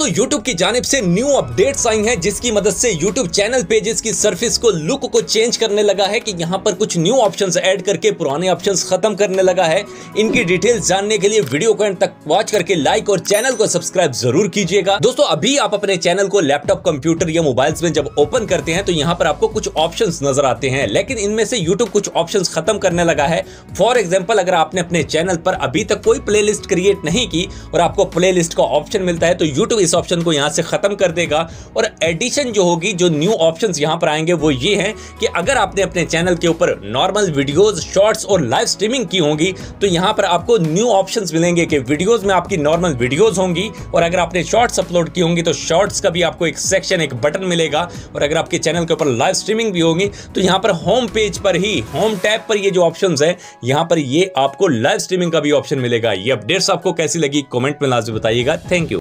दोस्तों, YouTube की जानब से न्यू अपडेट्स आई हैं, जिसकी मदद से YouTube चैनल पेजेस की सरफेस को लुक को चेंज करने लगा है कि यहाँ पर कुछ न्यू ऑप्शंस ऐड करके पुराने ऑप्शंस खत्म करने लगा है। इनकी डिटेल्स जानने के लिए वीडियो को एंड तक वॉच करके लाइक और चैनल को सब्सक्राइब ज़रूर कीजिएगा। दोस्तों, अभी आप अपने चैनल को लैपटॉप कंप्यूटर या मोबाइल में जब ओपन करते हैं तो यहाँ पर आपको कुछ ऑप्शन नज़र आते हैं। लेकिन इनमें से यूट्यूब कुछ ऑप्शन खत्म करने लगा है। फॉर एग्ज़ाम्पल अगर आपने अपने चैनल पर अभी तक कोई प्ले क्रिएट नहीं की और आपको प्ले का ऑप्शन मिलता है तो यूट्यूब इस ऑप्शन को यहाँ से खत्म कर देगा। और एडिशन जो होगी, जो न्यू ऑप्शन यहाँ पर आएँगे, वो ये है कि अगर आपने अपने चैनल के ऊपर नॉर्मल वीडियोस शॉर्ट्स और लाइव स्ट्रीमिंग की होंगी तो यहाँ पर आपको न्यू ऑप्शंस मिलेंगे कि वीडियोस में आपकी नॉर्मल वीडियोस होंगी और अगर आपने शॉर्ट्स अपलोड की होंगी तो शॉर्ट्स का भी आपको एक सेक्शन एक बटन मिलेगा। और अगर आपके चैनल के ऊपर लाइव स्ट्रीमिंग भी होगी तो यहाँ पर होम पेज पर ही होम टैब पर ये जो ऑप्शन है, यहाँ पर ये आपको लाइव स्ट्रीमिंग का भी ऑप्शन मिलेगा। ये अपडेट्स आपको कैसी लगी कॉमेंट में लाजमी बताइएगा। Thank you